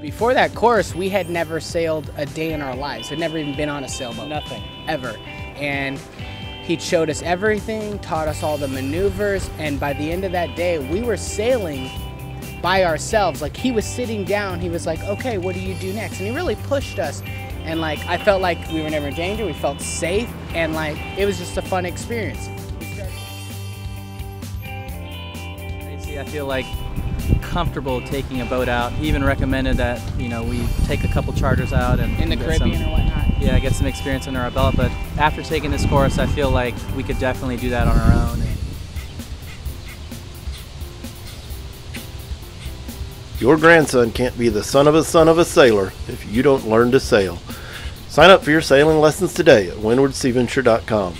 Before that course, we had never sailed a day in our lives. Had never even been on a sailboat. Nothing. Ever. And he showed us everything, taught us all the maneuvers, and by the end of that day, we were sailing by ourselves. Like he was sitting down, he was like, "Okay, what do you do next?" And he really pushed us. And like I felt like we were never in danger. We felt safe, and like it was just a fun experience. See, I feel like comfortable taking a boat out. He even recommended that you know we take a couple charters out and In the Caribbean some, or whatnot. yeah, get some experience under our belt. But after taking this course, I feel like we could definitely do that on our own. Your grandson can't be the son of a son of a sailor if you don't learn to sail. Sign up for your sailing lessons today at windwardseaventure.com.